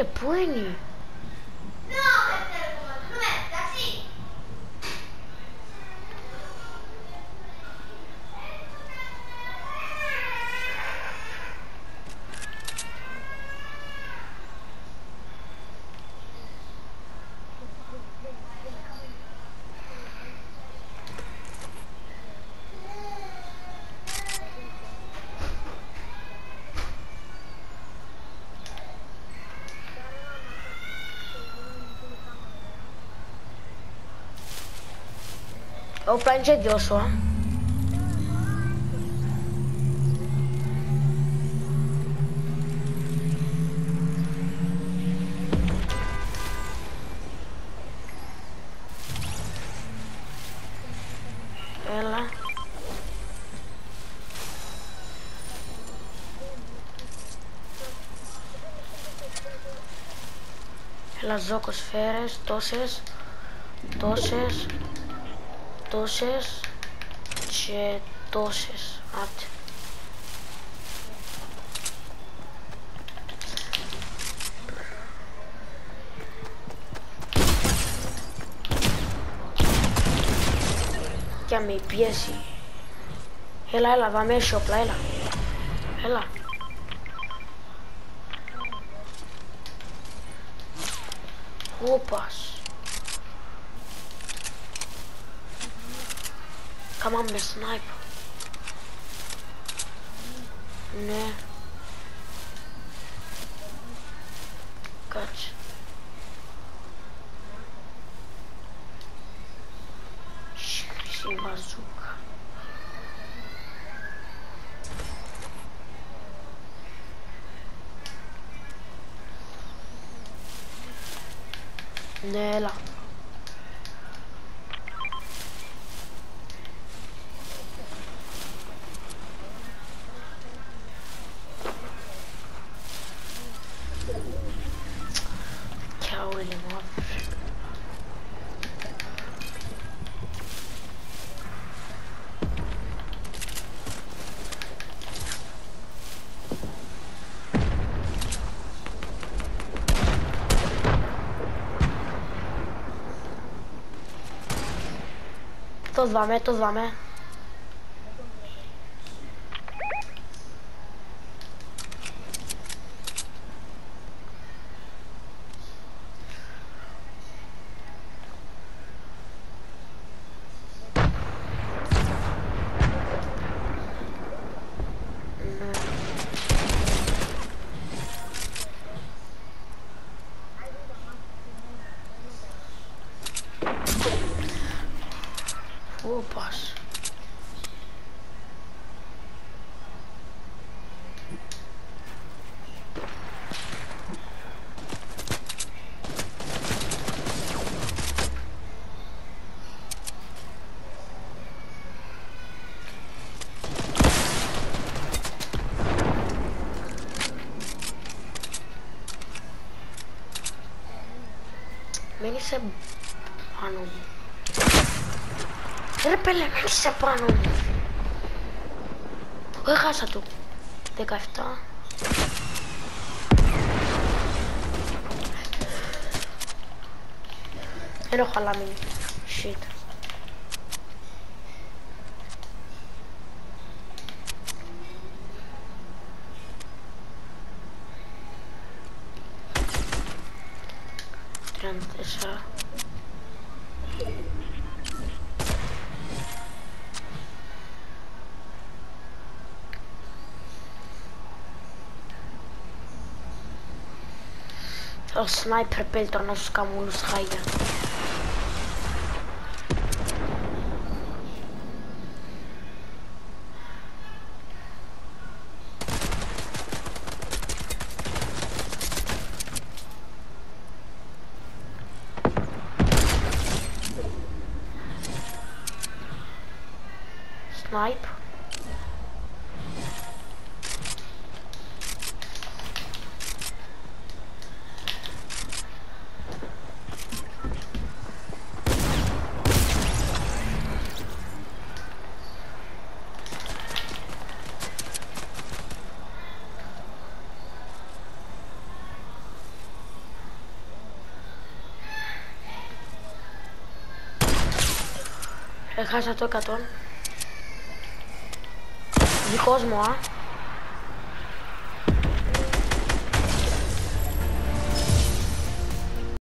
to bring you. Eu prende Deus só. Ela. Las ocosferas, toses, toses. Τόσες, τόσες και τόσες. Άντε. Και με πιέσει. Έλα, έλα, δάμε όπλα, έλα. Έλα. Όπας. Come on, Mr. Sniper. Nah. Gotcha. Sem bazuca. Nela. throwing him. To zvame, to zvame. वो पास मैंने सब आनू Ρε πέλε, μην είσαι πάνω μου. Εγώ έχασα του. 17. Δεν έχω άλλα μήνυ. Shit. Τριάντα τέσσερα. lo sniper pe il torno Camulus Skyga. Snipe. Έχασα το 100. Δικός μου, α.